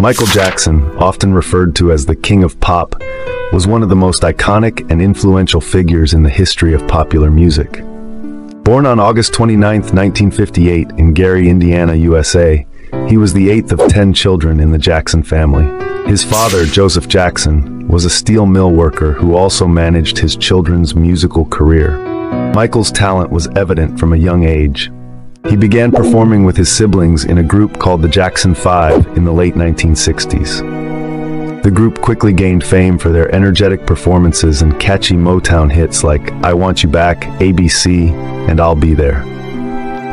Michael Jackson, often referred to as the King of Pop, was one of the most iconic and influential figures in the history of popular music. Born on August 29, 1958 in Gary, Indiana, USA, he was the eighth of ten children in the Jackson family. His father, Joseph Jackson, was a steel mill worker who also managed his children's musical career. Michael's talent was evident from a young age. He began performing with his siblings in a group called the Jackson Five in the late 1960s. The group quickly gained fame for their energetic performances and catchy Motown hits like I Want You Back, ABC, and I'll Be There.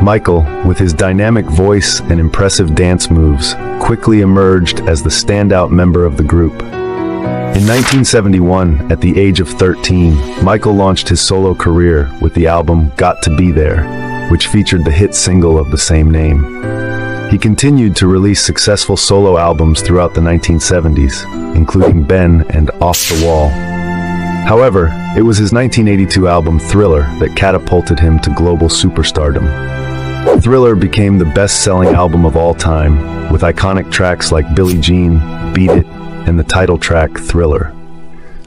Michael, with his dynamic voice and impressive dance moves, quickly emerged as the standout member of the group. In 1971, at the age of 13, Michael launched his solo career with the album Got to Be There, which featured the hit single of the same name. He continued to release successful solo albums throughout the 1970s, including Ben and Off the Wall. However, it was his 1982 album Thriller that catapulted him to global superstardom. Thriller became the best-selling album of all time, with iconic tracks like Billie Jean, Beat It, and the title track Thriller.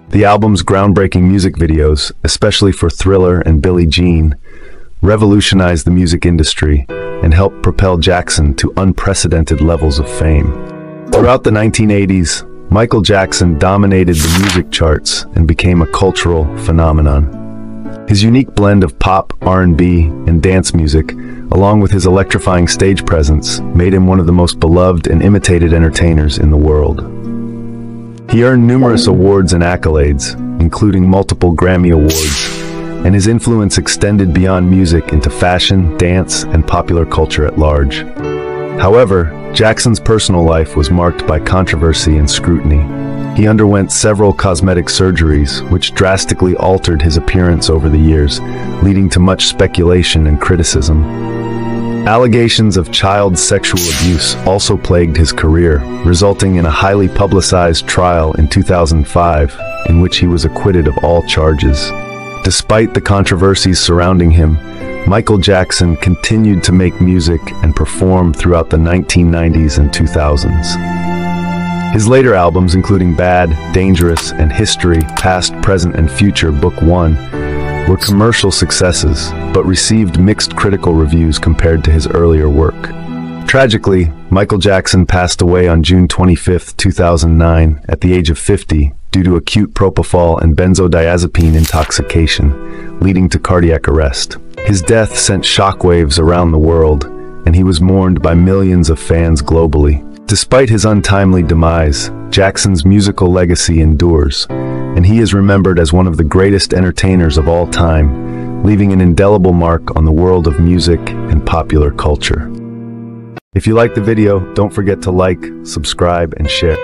The album's groundbreaking music videos, especially for Thriller and Billie Jean, revolutionized the music industry and helped propel Jackson to unprecedented levels of fame. Throughout the 1980s, Michael Jackson dominated the music charts and became a cultural phenomenon. His unique blend of pop, R&B, and dance music along with his electrifying stage presence, made him one of the most beloved and imitated entertainers in the world. He earned numerous awards and accolades, including multiple Grammy Awards, and his influence extended beyond music into fashion, dance, and popular culture at large. However, Jackson's personal life was marked by controversy and scrutiny. He underwent several cosmetic surgeries, which drastically altered his appearance over the years, leading to much speculation and criticism. Allegations of child sexual abuse also plagued his career, resulting in a highly publicized trial in 2005 in which he was acquitted of all charges. Despite the controversies surrounding him, Michael Jackson continued to make music and perform throughout the 1990s and 2000s. His later albums, including Bad, Dangerous, and History, Past, Present, and Future, Book 1, were commercial successes, but received mixed critical reviews compared to his earlier work. Tragically, Michael Jackson passed away on June 25, 2009, at the age of 50, due to acute propofol and benzodiazepine intoxication, leading to cardiac arrest. His death sent shockwaves around the world, and he was mourned by millions of fans globally. Despite his untimely demise, Jackson's musical legacy endures, and he is remembered as one of the greatest entertainers of all time, leaving an indelible mark on the world of music and popular culture. If you liked the video, don't forget to like, subscribe, and share.